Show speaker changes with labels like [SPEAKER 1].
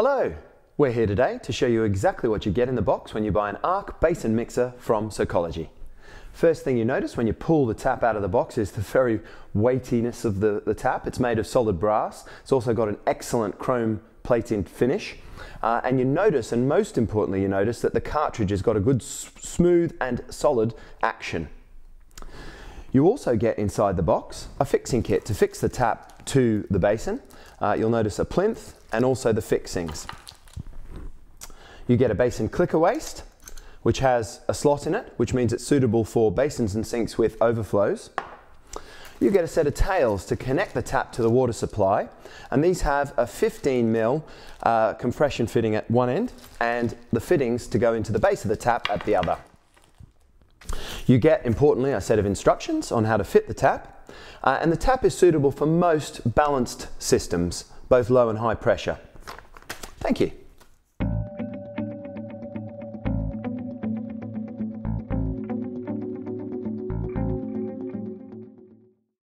[SPEAKER 1] Hello! We're here today to show you exactly what you get in the box when you buy an Arq basin mixer from Soakology. First thing you notice when you pull the tap out of the box is the very weightiness of the, the tap. It's made of solid brass. It's also got an excellent chrome plating finish. Uh, and you notice, and most importantly you notice, that the cartridge has got a good smooth and solid action. You also get inside the box a fixing kit to fix the tap to the basin. Uh, you'll notice a plinth and also the fixings. You get a basin clicker waste, which has a slot in it, which means it's suitable for basins and sinks with overflows. You get a set of tails to connect the tap to the water supply, and these have a 15 mil uh, compression fitting at one end and the fittings to go into the base of the tap at the other. You get, importantly, a set of instructions on how to fit the tap, uh, and the tap is suitable for most balanced systems, both low and high pressure. Thank you.